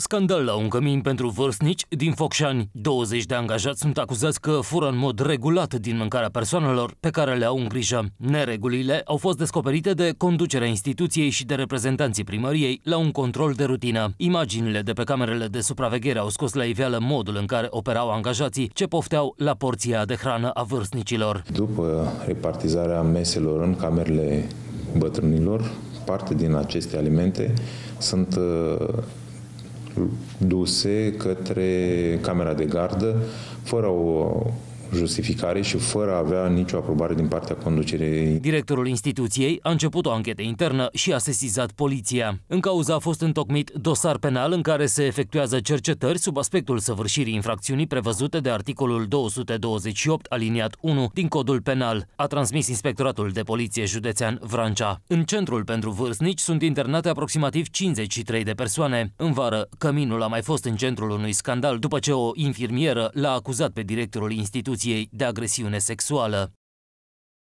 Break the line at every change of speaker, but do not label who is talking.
Scandal la un cămin pentru vârstnici din Focșani. 20 de angajați sunt acuzați că fură în mod regulat din mâncarea persoanelor pe care le au în grijă. Neregulile au fost descoperite de conducerea instituției și de reprezentanții primăriei la un control de rutină. Imaginile de pe camerele de supraveghere au scos la iveală modul în care operau angajații ce pofteau la porția de hrană a vârstnicilor.
După repartizarea meselor în camerele bătrânilor, parte din aceste alimente sunt uh, duse către camera de gardă fără o justificare și fără a avea nicio aprobare din partea conducerii.
Directorul instituției a început o anchetă internă și a sesizat poliția. În cauza a fost întocmit dosar penal în care se efectuează cercetări sub aspectul săvârșirii infracțiunii prevăzute de articolul 228 aliniat 1 din codul penal, a transmis Inspectoratul de Poliție Județean Vrancea. În centrul pentru vârstnici sunt internate aproximativ 53 de persoane. În vară, Căminul a mai fost în centrul unui scandal după ce o infirmieră l-a acuzat pe directorul instituției de agresiune sexuală.